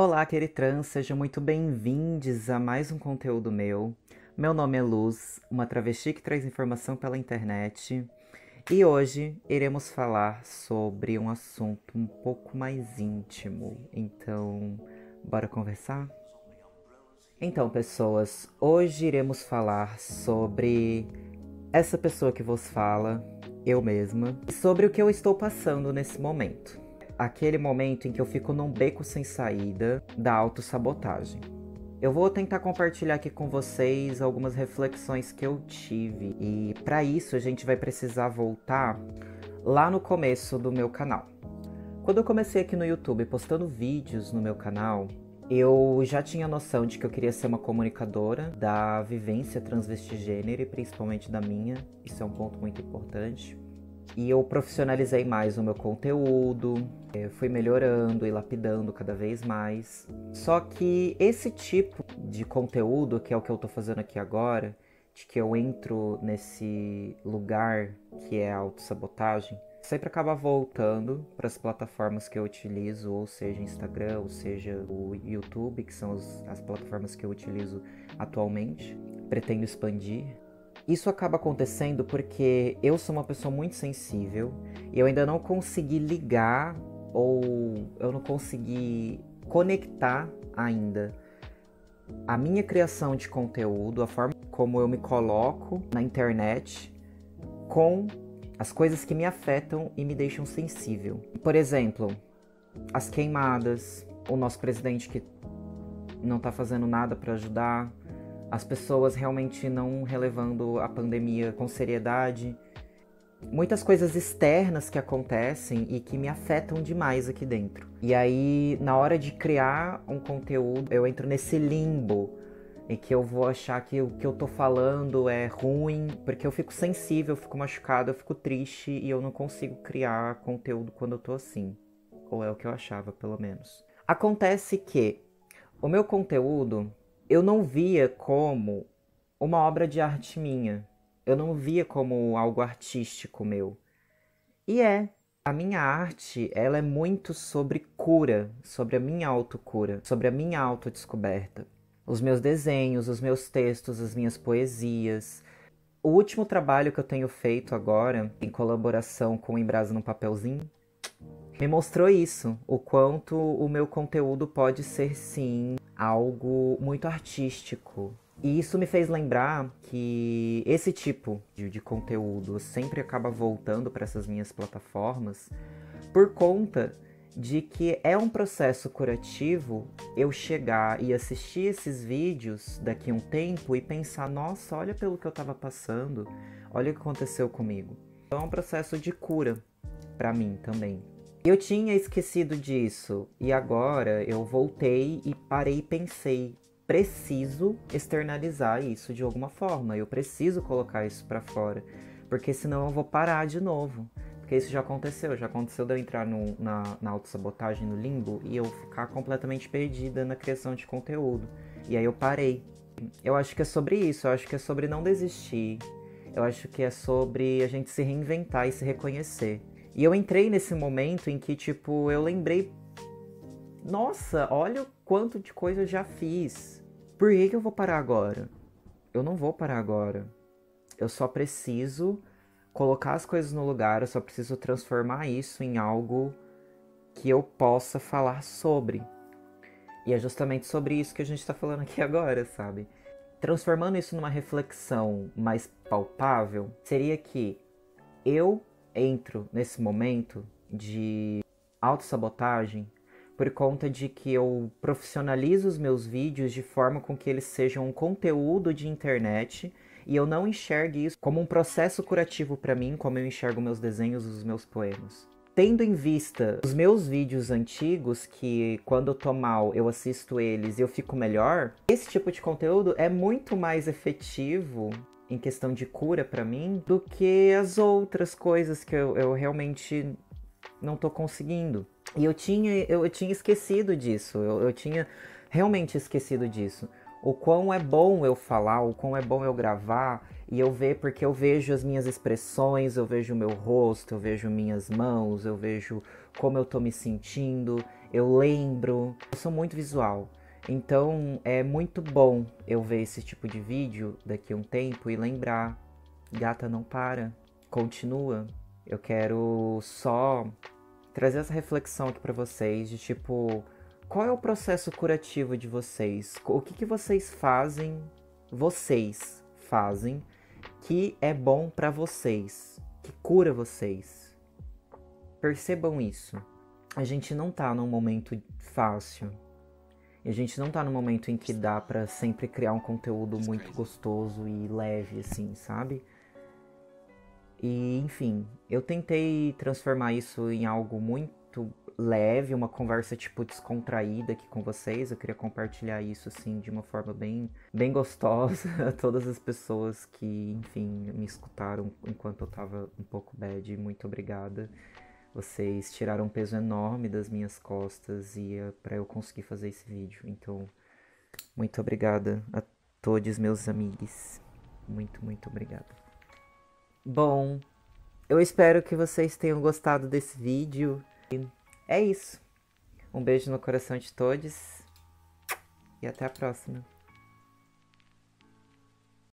Olá, queritrans, sejam muito bem-vindos a mais um conteúdo meu. Meu nome é Luz, uma travesti que traz informação pela internet. E hoje iremos falar sobre um assunto um pouco mais íntimo. Então, bora conversar? Então, pessoas, hoje iremos falar sobre essa pessoa que vos fala, eu mesma, sobre o que eu estou passando nesse momento aquele momento em que eu fico num beco sem saída da autossabotagem. Eu vou tentar compartilhar aqui com vocês algumas reflexões que eu tive e para isso a gente vai precisar voltar lá no começo do meu canal. Quando eu comecei aqui no YouTube postando vídeos no meu canal, eu já tinha noção de que eu queria ser uma comunicadora da vivência transvestigênero e principalmente da minha. Isso é um ponto muito importante. E eu profissionalizei mais o meu conteúdo, é, fui melhorando e lapidando cada vez mais. Só que esse tipo de conteúdo, que é o que eu tô fazendo aqui agora, de que eu entro nesse lugar que é autossabotagem, sempre acaba voltando para as plataformas que eu utilizo, ou seja, Instagram, ou seja, o YouTube, que são as plataformas que eu utilizo atualmente. Pretendo expandir isso acaba acontecendo porque eu sou uma pessoa muito sensível e eu ainda não consegui ligar ou eu não consegui conectar ainda a minha criação de conteúdo, a forma como eu me coloco na internet com as coisas que me afetam e me deixam sensível. Por exemplo, as queimadas, o nosso presidente que não tá fazendo nada para ajudar, as pessoas realmente não relevando a pandemia com seriedade. Muitas coisas externas que acontecem e que me afetam demais aqui dentro. E aí, na hora de criar um conteúdo, eu entro nesse limbo em que eu vou achar que o que eu tô falando é ruim, porque eu fico sensível, eu fico machucado, eu fico triste e eu não consigo criar conteúdo quando eu tô assim. Ou é o que eu achava, pelo menos. Acontece que o meu conteúdo eu não via como uma obra de arte minha. Eu não via como algo artístico meu. E é. A minha arte, ela é muito sobre cura, sobre a minha autocura, sobre a minha autodescoberta. Os meus desenhos, os meus textos, as minhas poesias. O último trabalho que eu tenho feito agora, em colaboração com o Embrasa no Papelzinho, me mostrou isso, o quanto o meu conteúdo pode ser sim algo muito artístico. E isso me fez lembrar que esse tipo de, de conteúdo sempre acaba voltando para essas minhas plataformas por conta de que é um processo curativo eu chegar e assistir esses vídeos daqui a um tempo e pensar, nossa, olha pelo que eu estava passando, olha o que aconteceu comigo. Então é um processo de cura para mim também. Eu tinha esquecido disso e agora eu voltei e parei e pensei, preciso externalizar isso de alguma forma, eu preciso colocar isso para fora, porque senão eu vou parar de novo. Porque isso já aconteceu, já aconteceu de eu entrar no, na, na autossabotagem, no limbo, e eu ficar completamente perdida na criação de conteúdo. E aí eu parei. Eu acho que é sobre isso, eu acho que é sobre não desistir. Eu acho que é sobre a gente se reinventar e se reconhecer. E eu entrei nesse momento em que, tipo, eu lembrei. Nossa, olha o quanto de coisa eu já fiz. Por que, que eu vou parar agora? Eu não vou parar agora. Eu só preciso colocar as coisas no lugar, eu só preciso transformar isso em algo que eu possa falar sobre. E é justamente sobre isso que a gente está falando aqui agora, sabe? Transformando isso numa reflexão mais palpável, seria que eu entro nesse momento de autossabotagem por conta de que eu profissionalizo os meus vídeos de forma com que eles sejam um conteúdo de internet e eu não enxergue isso como um processo curativo para mim, como eu enxergo meus desenhos os meus poemas. Tendo em vista os meus vídeos antigos, que quando eu tô mal eu assisto eles e eu fico melhor, esse tipo de conteúdo é muito mais efetivo em questão de cura para mim do que as outras coisas que eu, eu realmente não tô conseguindo. E eu tinha, eu, eu tinha esquecido disso, eu, eu tinha realmente esquecido disso. O quão é bom eu falar, o quão é bom eu gravar e eu ver, porque eu vejo as minhas expressões, eu vejo o meu rosto, eu vejo minhas mãos, eu vejo como eu tô me sentindo. eu lembro. Eu sou muito visual. Então é muito bom eu ver esse tipo de vídeo daqui a um tempo e lembrar: gata não para, continua. Eu quero só trazer essa reflexão aqui para vocês de tipo, qual é o processo curativo de vocês? O que, que vocês fazem, vocês fazem, que é bom para vocês, que cura vocês? Percebam isso. A gente não tá num momento fácil. E a gente não tá no momento em que dá para sempre criar um conteúdo muito gostoso e leve, assim, sabe? E, enfim, eu tentei transformar isso em algo muito leve, uma conversa, tipo, descontraída aqui com vocês. Eu queria compartilhar isso, assim, de uma forma bem, bem gostosa a todas as pessoas que, enfim, me escutaram enquanto eu tava um pouco bad. Muito obrigada. Vocês tiraram um peso enorme das minhas costas e é para eu conseguir fazer esse vídeo. Então, muito obrigada a todos meus amigos. Muito, muito obrigada. Bom, eu espero que vocês tenham gostado desse vídeo. É isso. Um beijo no coração de todos e até a próxima.